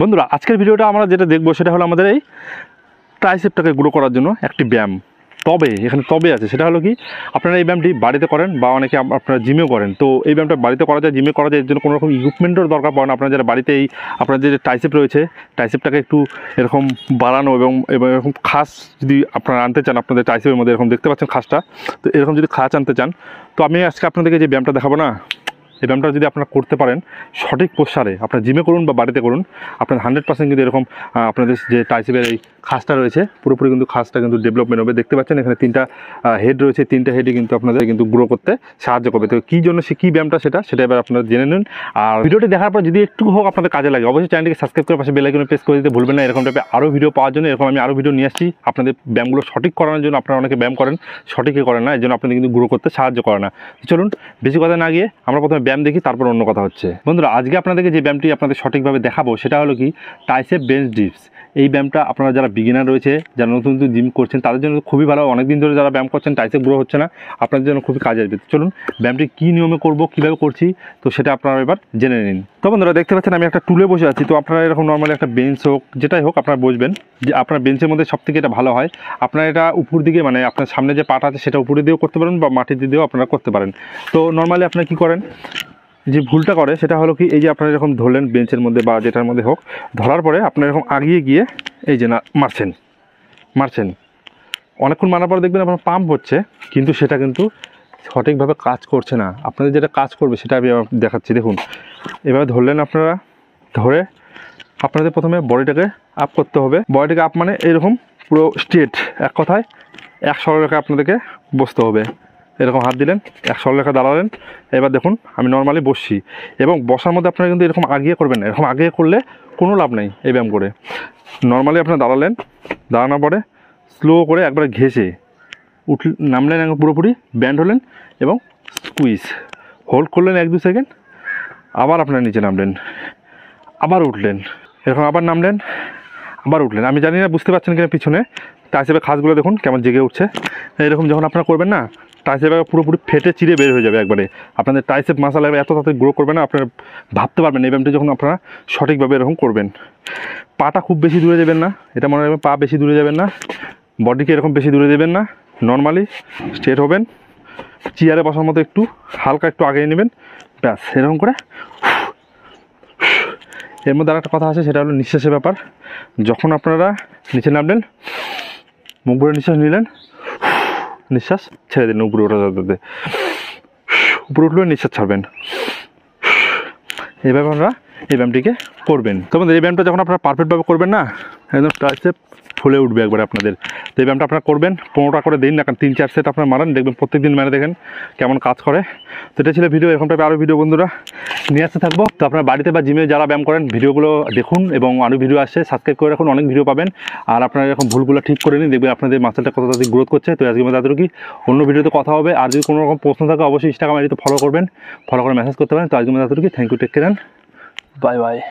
বন্ধুরা, আজকের ভিডিওটা আমরা যেটা দেখব সেটা হলো আমাদের এই ট্রাইসেপটাকে গ্রো করার জন্য একটি ব্যায়াম। তবে, এখানে তবে আছে, সেটা হলো কি, আপনারা এই ব্যায়ামটি বাড়িতে করেন বা অনেকে আপনারা জিমেও করেন। তো এই ব্যায়ামটা বাড়িতে করা যায় জিমে করা যায়, এর জন্য কোনো রকম ইকুইপমেন্টের দরকার পড়ে না। আপনারা যারা বাড়িতে এই আপনাদের যে টাইসেপ রয়েছে টাইসেপটাকে একটু এরকম বাড়ানো এবং এরকম খাস যদি আপনারা আনতে চান, আপনাদের টাইসেপের মধ্যে এরকম দেখতে পাচ্ছেন খাসটা, তো এরকম যদি খাস আনতে চান, তো আমি আজকে আপনাদেরকে যে ব্যায়ামটা দেখাবো না এই ব্যায়ামটা যদি আপনারা করতে পারেন, সঠিক পোস্টারে আপনার জিমে করুন বা বাড়িতে করুন, আপনার হান্ড্রেড পার্সেন্ট কিন্তু এরকম আপনাদের যে টাইসেপের এই খাসটা রয়েছে, পুরোপুরি কিন্তু খাসটা কিন্তু ডেভেলপমেন্ট হবে। দেখতে পাচ্ছেন এখানে তিনটা হেড রয়েছে, তিনটা হেডই কিন্তু আপনাদের কিন্তু গ্রো করতে সাহায্য করবে। তো কী জন্য সে, কী ব্যায়ামটা সেটা সেটা এবার আপনারা জেনে নিন। আর ভিডিওটি দেখার পর যদি একটু হোক আপনাদের কাজে লাগে, অবশ্যই চ্যানেলটিকে সাবস্ক্রাইব করে পাশে বেলাইকনে প্রেস করে দিতে ভুলবেন না। এরকম টাইপের আরও ভিডিও পাওয়ার জন্য এরকম আমি আরও ভিডিও নিয়ে আসছি। আপনাদের ব্যায়ামগুলো সঠিক করানোর জন্য আপনারা অনেকে ব্যায়াম করেন, সঠিকই করেন না এই জন্য আপনাদের কিন্তু গ্রো করতে সাহায্য করে না। চলুন, বেশি কথা না গিয়ে আমরা প্রথমে ব্যায়াম দেখি, তারপর অন্য কথা হচ্ছে। বন্ধুরা, আজকে আপনাদেরকে যে ব্যায়ামটি আপনাদের সঠিকভাবে দেখাবো, সেটা হলো কি টাইসেপ বেঞ্চ ডিপস এই ব্যায়ামটা আপনারা যারা বিগিনার রয়েছে, যারা নতুন নতুন জিম করছেন, তাদের জন্য খুবই ভালো। অনেক দিন ধরে যারা ব্যায়াম করছেন টাইসেপ গ্রো হচ্ছে না, আপনাদের জন্য খুবই কাজে আসবে। চলুন, ব্যায়ামটি কী নিয়মে করব, কীভাবে করছি, তো সেটা আপনারা এবার জেনে নিন। তো বন্ধুরা, দেখতে পাচ্ছেন, আমি একটা টুলে বসে আছি। তো আপনারা এরকম নর্মালি একটা বেঞ্চ হোক, যেটাই হোক, আপনারা বসবেন। যে আপনার বেঞ্চের মধ্যে সব থেকে এটা ভালো হয়, আপনারা এটা উপর দিকে মানে আপনার সামনে যে পাটা আছে, সেটা উপরে দিয়েও করতে পারেন বা মাটির দিয়েও আপনারা করতে পারেন। তো নর্মালি আপনারা কী করেন যে ভুলটা করে সেটা হলো কি, এই যে আপনারা এরকম ধরলেন বেঞ্চের মধ্যে বা যেটার মধ্যে হোক, ধরার পরে আপনারা এরকম আগিয়ে গিয়ে এই যে না, মারছেন মারছেন, অনেকক্ষণ মারার পরে দেখবেন আপনার পাম্প হচ্ছে, কিন্তু সেটা কিন্তু সঠিকভাবে কাজ করছে না। আপনাদের যেটা কাজ করবে সেটা আমি দেখাচ্ছি। দেখুন, এভাবে ধরলেন আপনারা, ধরে আপনাদের প্রথমে বডিটাকে আপ করতে হবে। বডিটাকে আপ মানে এরকম পুরো স্ট্রেট এক কথায় এক সরলরেখা আপনাদেরকে বসতে হবে। এরকম হাত দিলেন এক সরলরেখা দাঁড়ালেন। এবার দেখুন, আমি নর্মালি বসছি। এবং বসার মধ্যে আপনারা কিন্তু এরকম আগিয়ে করবেন এরকম আগিয়ে করলে কোনো লাভ নেই এই ব্যায়াম করে। নর্মালি আপনারা দাঁড়ালেন, দাঁড়ানোর পরে স্লো করে একবারে ঘেসে উঠল নামলেন একদম পুরোপুরি ব্যান্ড হলেন এবং স্কুইজ হোল্ড করলেন এক দু সেকেন্ড আবার আপনারা নিচে নামলেন, আবার উঠলেন। এরকম আবার নামলেন আবার উঠলেন। আমি জানি না, বুঝতে পারছেন কিনা পিছনে। টাইসেপের খাসগুলো দেখুন, কেমন জেগে উঠছে। এরকম যখন আপনারা করবেন না টাইসেপ পুরোপুরি ফেটে চিড়ে বের হয়ে যাবে একবারে। আপনাদের টাইসেপ মাসাল এত তাড়াতাড়ি গ্রো করবে না, আপনারা ভাবতে পারবেন এই ব্যায়ামটি যখন আপনারা সঠিকভাবে এরকম করবেন, পাটা খুব বেশি দূরে যাবেন না। এটা মনে রাখবেন পা বেশি দূরে যাবেন না। বডিকে এরকম বেশি দূরে দেবেন না। নর্মালি স্ট্রেট হবেন। চেয়ারে বসার মতো একটু, হালকা একটু আগে নেবেন। ব্যাস, এরকম করে এর মধ্যে আরেকটা কথা আছে, সেটা হলো নিঃশ্বাসের ব্যাপার। যখন আপনারা নিচে নামলেন, মুখ ভরে নিঃশ্বাস নিলেন, নিঃশ্বাস ছেড়ে দিন উপরে ওঠা যাতে উপরে উঠলে নিঃশ্বাস ছাড়বেন। এভাবে আপনারা এই ব্যায়ামটিকে করবেন। তো বন্ধুরা, এই ব্যায়ামটা যখন আপনারা পারফেক্টভাবে করবেন না একদম ট্রাইসেপ ফুলে উঠবে একবার আপনাদের। তো এই ব্যায়ামটা আপনারা করবেন পনেরোটা করে দিন না কারণ তিন চার সেট আপনারা মারেন দেখবেন প্রত্যেক দিন মেরে দেখেন কেমন কাজ করে। তো এটা ছিল ভিডিও এরকম টাইপের আরও ভিডিও বন্ধুরা নিয়ে আসতে থাকব। তো আপনার বাড়িতে বা জিমে যারা ব্যায়াম করেন ভিডিওগুলো দেখুন এবং আরও ভিডিও আসছে সাবস্ক্রাইব করে রাখুন অনেক ভিডিও পাবেন। আর আপনারা এরকম ভুলগুলো ঠিক করে নিন দেখবেন আপনাদের মাসেলটা কত তাড়াতাড়ি গ্রোথ করছে। তো আজকে তাদের কি অন্য ভিডিওতে কথা হবে। আর যদি কোনো রকম প্রশ্ন থাকে অবশ্যই ইনস্টাগ্রাম আইডিতে ফলো করবেন। ফলো করে মেসেজ করতে পারেন। তো আজকে তাদের কি thank you take care Bye bye.